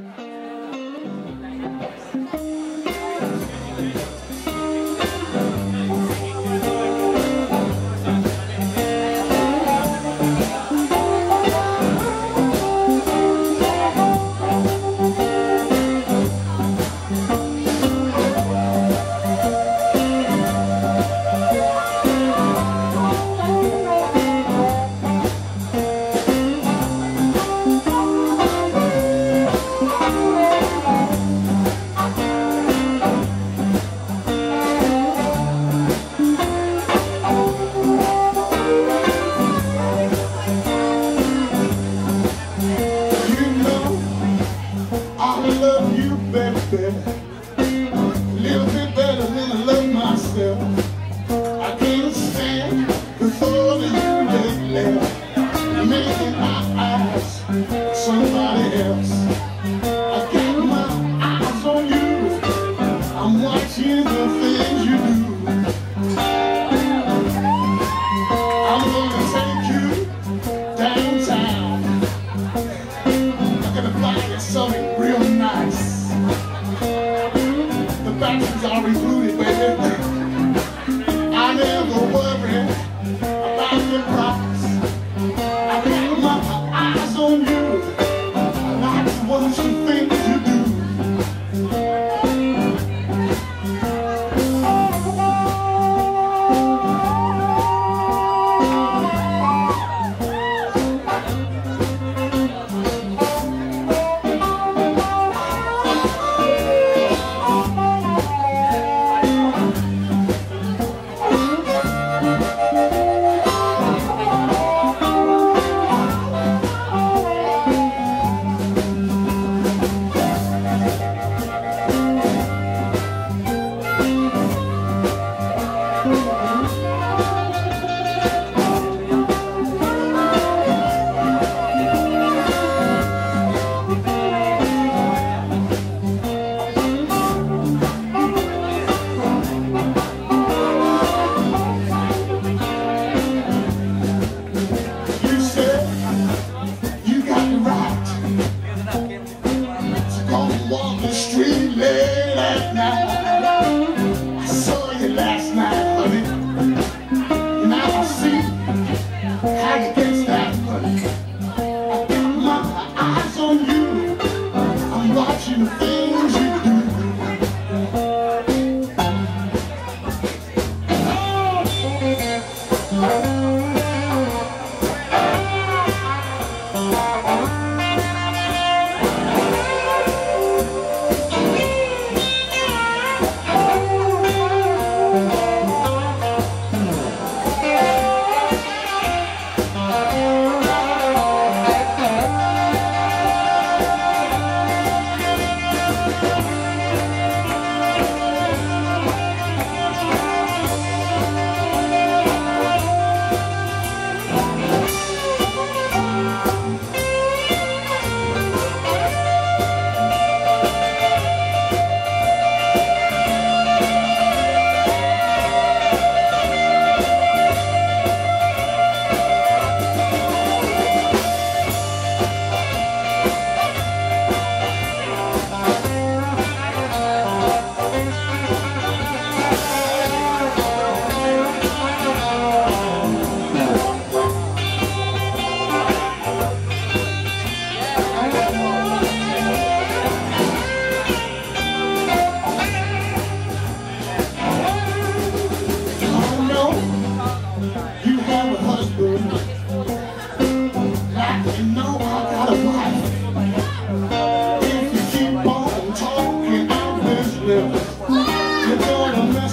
Like you know